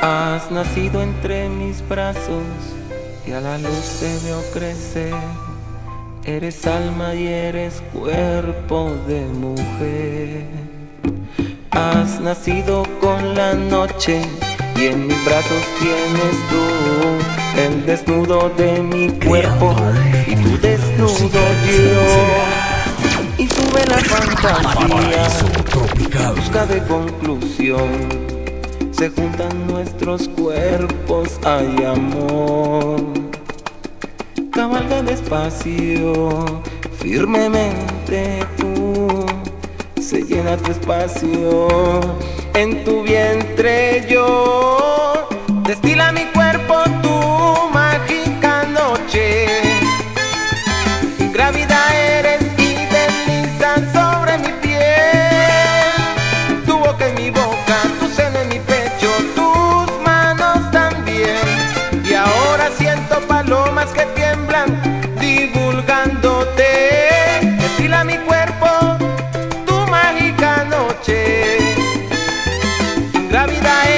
Has nacido entre mis brazos y a la luz te veo crecer. Eres alma y eres cuerpo de mujer. Has nacido con la noche y en mis brazos tienes tú el desnudo de mi cuerpo y tu desnudo yo. Y sube la fantasía, busca de conclusión se juntan nuestros cuerpos, hay amor. Cabalga despacio, firmemente tú, se llena tu espacio, en tu vientre yo, destila mi cuerpo. La vida es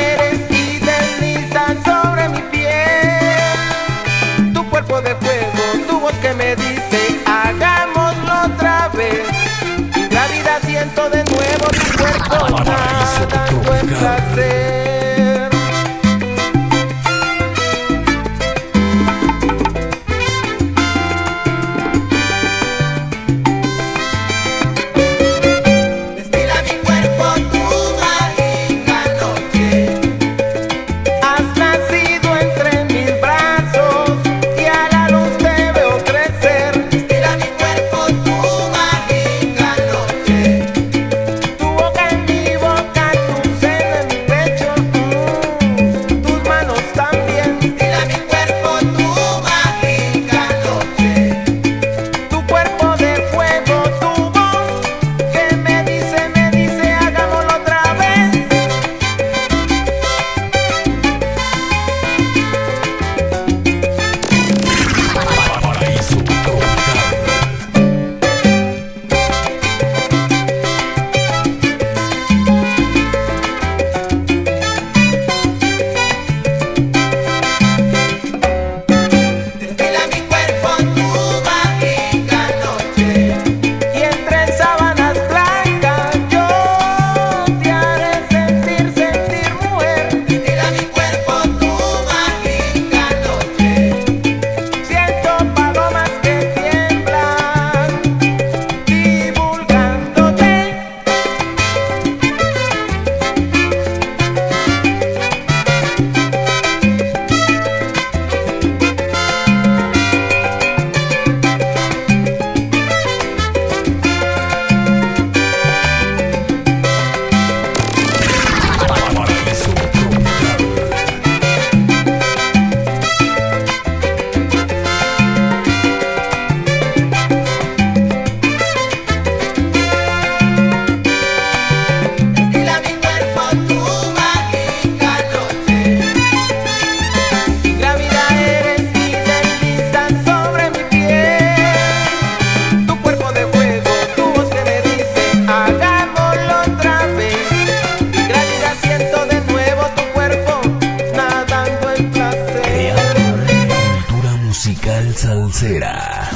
Capital Salsera.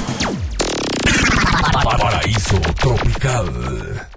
Paraíso Tropical.